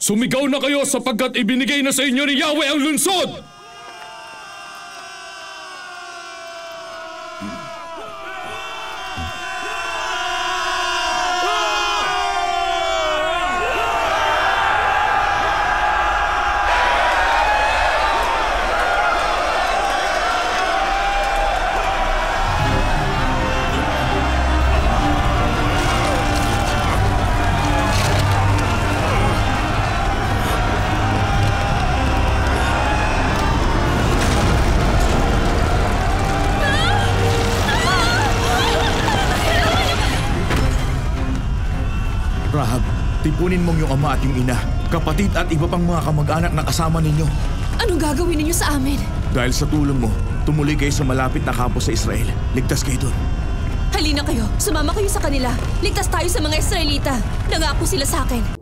Sumigaw na kayo sapagkat ibinigay na sa inyo ni Yahweh ang lunsod! Rahab, tipunin mong yung ama at yung ina, kapatid at iba pang mga kamag-anak na kasama ninyo. Anong gagawin ninyo sa amin? Dahil sa tulong mo, tumuloy kayo sa malapit na kampo sa Israel. Ligtas kayo doon. Halina kayo, sumama kayo sa kanila. Ligtas tayo sa mga Israelita. Nangako sila sa akin.